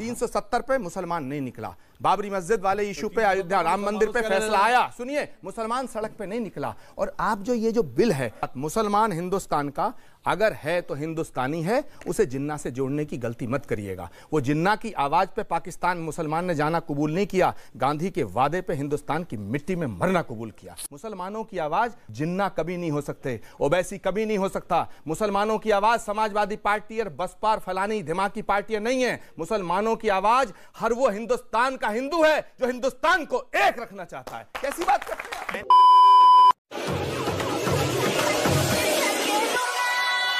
370 पे मुसलमान नहीं निकला। बाबरी मस्जिद वाले इशू पे अयोध्या राम मंदिर पे फैसला आया। सुनिए मुसलमान सड़क पे नहीं निकला। और आप जो ये जो बिल है मुसलमान हिंदुस्तान का अगर है तो हिंदुस्तानी है, उसे जिन्ना से जोड़ने की गलती मत करिएगा। वो जिन्ना की आवाज़ पे पाकिस्तान मुसलमान ने जाना कबूल नहीं किया, गांधी के वादे पे हिंदुस्तान की मिट्टी में मरना कबूल किया। मुसलमानों की आवाज़ जिन्ना कभी नहीं हो सकते, ओबैसी कभी नहीं हो सकता। मुसलमानों की आवाज़ समाजवादी पार्टी और बसपार फलानी दिमागी पार्टियाँ नहीं है। मुसलमानों की आवाज़ हर वो हिंदुस्तान का हिंदू है, जो हिंदुस्तान को एक रखना चाहता है। कैसी बात करते हैं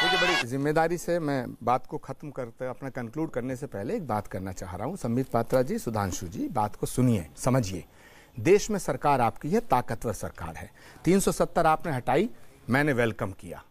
देखिए, बड़ी ज़िम्मेदारी से मैं बात को खत्म करते, अपना कंक्लूड करने से पहले एक बात करना चाह रहा हूँ। संबित पात्रा जी, सुधांशु जी, बात को सुनिए, समझिए। देश में सरकार आपकी है, ताकतवर सरकार है। 370 आपने हटाई, मैंने वेलकम किया।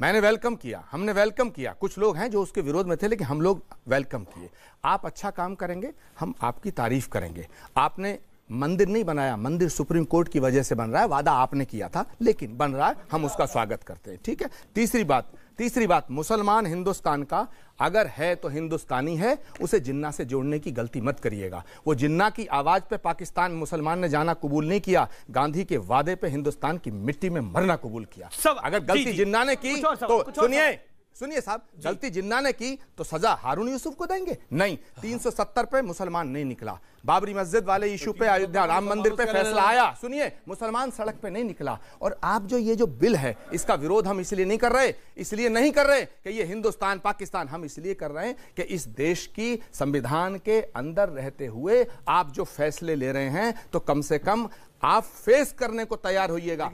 मैंने वेलकम किया, हमने वेलकम किया। कुछ लोग हैं जो उसके विरोध में थे, लेकिन हम लोग वेलकम किए। आप अच्छा काम करेंगे, हम आपकी तारीफ़ करेंगे। आपने मंदिर नहीं बनाया मंदिर सुप्रीम कोर्ट की वजह से बन रहा है वादा आपने किया था लेकिन बन रहा है हम उसका स्वागत करते हैं ठीक है? तीसरी बात तीसरी बात मुसलमान हिंदुस्तान का अगर है तो हिंदुस्तानी है उसे जिन्ना से जोड़ने की गलती मत करिएगा। वो जिन्ना की आवाज़ पे पाकिस्तान मुसलमान ने जाना कबूल नहीं किया गांधी के वादे पे हिंदुस्तान की मिट्टी में मरना कबूल किया। सब अगर गलती जिन्ना ने की तो सुनिए। सुनिए साहब गलती जिन्ना ने की तो सजा हारून यूसुफ को देंगे? नहीं 370 पे मुसलमान नहीं निकला। बाबरी मस्जिद वाले इशू पे अयोध्या राम मंदिर पे फैसला आया। सुनिए मुसलमान सड़क पे नहीं निकला। और आप जो ये जो बिल है इसका विरोध हम इसलिए नहीं कर रहे इसलिए नहीं कर रहे कि ये हिंदुस्तान पाकिस्तान हम इसलिए कर रहे हैं कि इस देश की संविधान के अंदर रहते हुए आप जो फैसले ले रहे हैं तो कम से कम आप फेस करने को तैयार होइएगा।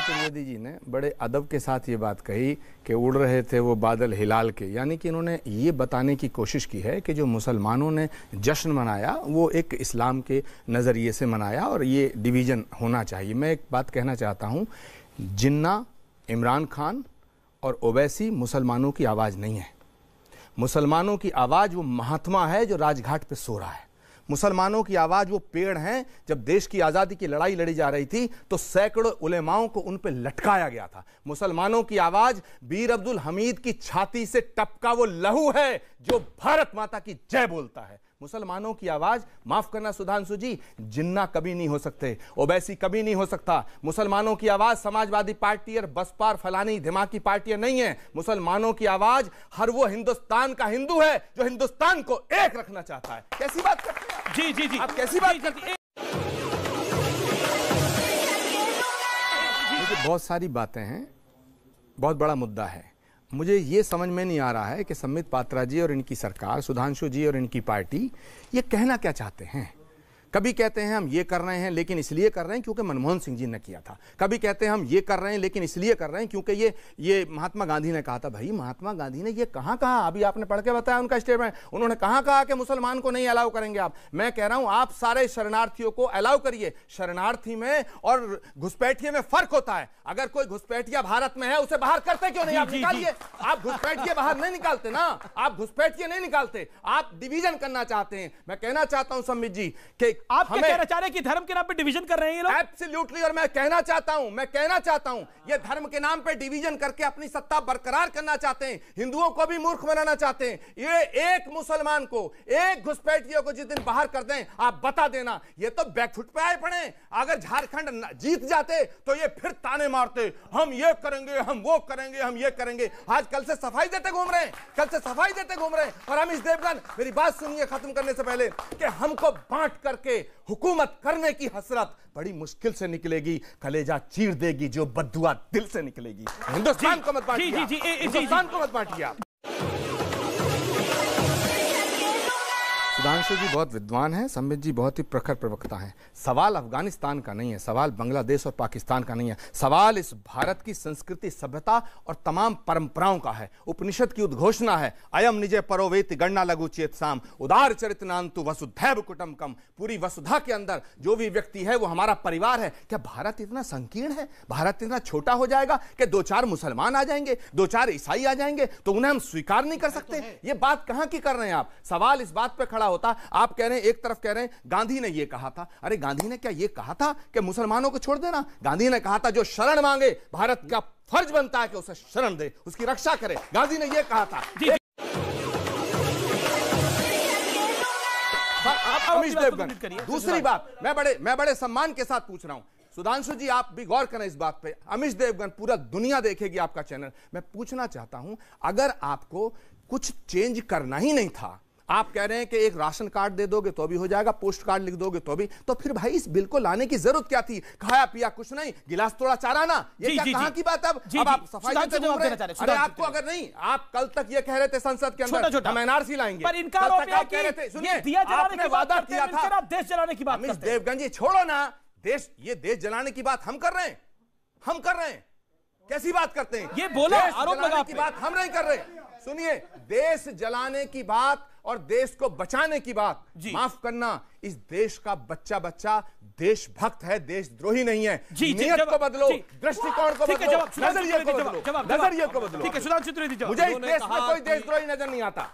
सुधांशु त्रिवेदी जी ने बड़े अदब के साथ ये बात कही कि उड़ रहे थे वो बादल हिलाल के। यानी कि इन्होंने ये बताने की कोशिश की है कि जो मुसलमानों ने जश्न मनाया, वो एक इस्लाम के नज़रिए से मनाया और ये डिवीज़न होना चाहिए। मैं एक बात कहना चाहता हूँ, जिन्ना, इमरान खान और ओवैसी मुसलमानों की आवाज़ नहीं है। मुसलमानों की आवाज़ वो महात्मा है जो राजघाट पर सो रहा है। मुसलमानों की आवाज़ वो पेड़ हैं। जब देश की आज़ादी की लड़ाई लड़ी जा रही थी तो सैकड़ों उलेमाओं को उन पर लटकाया गया था। मुसलमानों की आवाज़ बीर अब्दुल हमीद की छाती से टपका वो लहू है, जो भारत माता की जय बोलता है। मुसलमानों की आवाज़, माफ़ करना सुधांशु जी, जिन्ना कभी नहीं हो सकते, ओबैसी कभी नहीं हो सकता। मुसलमानों की आवाज़, समाजवादी पार्टी और बसपा और फलानी दिमागी पार्टियाँ नहीं है। मुसलमानों की आवाज़, हर वो हिंदुस्तान का हिंदू है, जो हिंदुस्तान को एक रखना चाहता है। कैसी बात करते हैं? जी जी जी। आप कैसी बात करती हैं बहुत सारी बातें हैं बहुत बड़ा मुद्दा है। मुझे ये समझ में नहीं आ रहा है कि सम्मित पात्रा जी और इनकी सरकार सुधांशु जी और इनकी पार्टी ये कहना क्या चाहते हैं? कभी कहते हैं हम ये कर रहे हैं लेकिन इसलिए कर रहे हैं क्योंकि मनमोहन सिंह जी ने किया था। कभी कहते हैं हम ये कर रहे हैं लेकिन इसलिए कर रहे हैं क्योंकि ये ये महात्मा गांधी ने कहा था भाई महात्मा गांधी ने ये कहाँ कहा? अभी आपने पढ़ के बताया उनका स्टेटमेंट उन्होंने कहाँ कहा कि मुसलमान को नहीं अलाउ करेंगे आप? मैं कह रहा हूँ आप सारे शरणार्थियों को अलाउ करिए। शरणार्थी में और घुसपैठिए में फ़र्क होता है। अगर कोई घुसपैठिया भारत में है उसे बाहर करते क्यों नहीं? आप निकालिए। आप घुसपैठिए बाहर नहीं निकालते ना। आप घुसपैठिए नहीं निकालते। आप डिवीज़न करना चाहते हैं। मैं कहना चाहता हूँ संबित जी कि आप क्या कहना चाह रहे हैं कि धर्म के नाम पे डिवीज़न कर रहे हैं ये लोग? एब्सोल्युटली और मैं कहना चाहता हूँ मैं कहना चाहता हूँ ये धर्म के नाम पे डिवीज़न करके अपनी सत्ता बरकरार करना चाहते हैं हिंदुओं को भी मूर्ख बनाना चाहते हैं। ये एक मुसलमान को एक घुसपैठियों को जिस दिन बाहर कर दें आप बता देना ये तो बैकफुट पे आए पड़े अगर झारखंड जीत जाते तो ये फिर ताने मारते हम ये करेंगे हम वो करेंगे हम ये करेंगे। आज कल से सफ़ाई देते घूम रहे हैं कल से सफ़ाई देते घूम रहे हैं। और हम इस देवगन मेरी बात सुनिए खत्म करने से पहले कि हमको बांट करके हुकूमत करने की हसरत बड़ी मुश्किल से निकलेगी कलेजा चीर देगी जो बदुआ दिल से निकलेगी। हिंदुस्तान को मत बांटिए जी, हिंदुस्तान को मत बांटिए सुधांशु जी बहुत विद्वान हैं संबित जी बहुत ही प्रखर प्रवक्ता हैं। सवाल अफ़गानिस्तान का नहीं है सवाल बांग्लादेश और पाकिस्तान का नहीं है। सवाल इस भारत की संस्कृति सभ्यता और तमाम परंपराओं का है। उपनिषद की उद्घोषणा है अयम निजय परोवेत गणना लघु चेत साम। उदार चरित नान्तु वसुधैव कुटुंबकम पूरी वसुधा के अंदर जो भी व्यक्ति है वो हमारा परिवार है। क्या भारत इतना संकीर्ण है? भारत इतना छोटा हो जाएगा? कि दो चार मुसलमान आ जाएँगे? दो चार ईसाई आ जाएँगे? तो उन्हें हम स्वीकार नहीं कर सकते। ये बात कहाँ की कर रहे हैं आप? सवाल इस बात पर खड़ा होता आप कह रहे हैं एक तरफ़ कह रहे हैं गांधी ने यह कहा था। अरे गांधी ने क्या यह कहा था कि मुसलमानों को छोड़ देना? गांधी ने कहा था जो शरण मांगे भारत का फ़र्ज़ बनता है कि उसे शरण दे उसकी रक्षा करे। गांधी ने यह कहा था। हाँ, को देवगन दूसरी बात मैं बड़े मैं बड़े सम्मान के साथ पूछ रहा हूँ। सुधांशु जी आप भी गौर करें इस बात पे। अमिश देवगन पूरा दुनिया देखेगी आपका चैनल। मैं पूछना चाहता हूँ अगर आपको कुछ चेंज करना ही नहीं था आप कह रहे हैं कि एक राशन कार्ड दे दोगे तो भी हो जाएगा पोस्ट कार्ड लिख दोगे तो भी। तो फिर भाई इस बिल को लाने की ज़रूरत क्या थी? खाया पिया कुछ नहीं गिलास थोड़ा चारा ना? ये जी, क्या कहाँ। की बात अब? जी, अब आप सफ़ाई हैं। अरे आपको अगर नहीं आप कल तक ये कह रहे थे संसद के अंदर हम एनआरसी लाएँगे। पर हो कि सुनिए आपने वादा किया था। देश जलाने की बात हैं। देवगन छोड़ो ना। देश ये देश जलाने की बात हम कर रहे हैं। हम कर रहे हैं। कैसी बात करते हैं? ये बोला, आरोप लगा की बात हम नहीं कर रहे। सुनिए देश जलाने की बात और देश को बचाने की बात। माफ़ करना इस देश का बच्चा बच्चा देशभक्त है देशद्रोही नहीं है। जी, नियत को बदलो दृष्टिकोण को बदलो नज़रिए को बदलो नज़रिए को बदलो। ठीक है सुधांशु त्रिवेदी मुझे इस देश में कोई देशद्रोही नज़र नहीं आता।